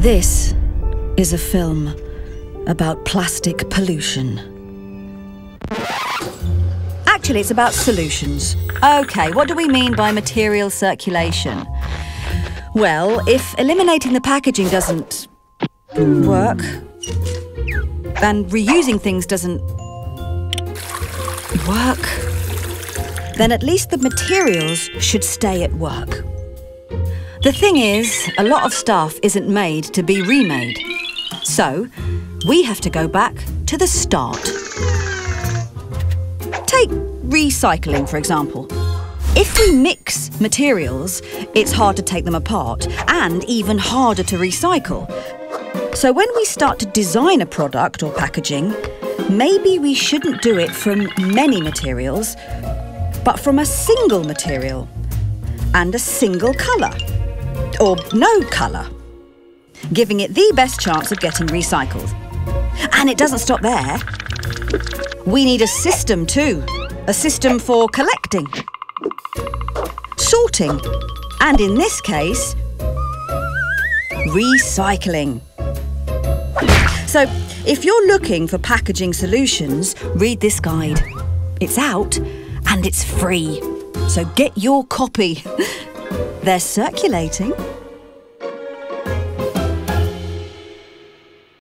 This is a film about plastic pollution. Actually, it's about solutions. OK, what do we mean by material circulation? Well, if eliminating the packaging doesn't work, and reusing things doesn't work, then at least the materials should stay at work. The thing is, a lot of stuff isn't made to be remade. So, we have to go back to the start. Take recycling, for example. If we mix materials, it's hard to take them apart and even harder to recycle. So when we start to design a product or packaging, maybe we shouldn't do it from many materials, but from a single material and a single colour, or no colour, giving it the best chance of getting recycled. And it doesn't stop there. We need a system too, a system for collecting, sorting, and in this case, recycling. So, if you're looking for packaging solutions, read this guide. It's out and it's free. So get your copy. They're circulating.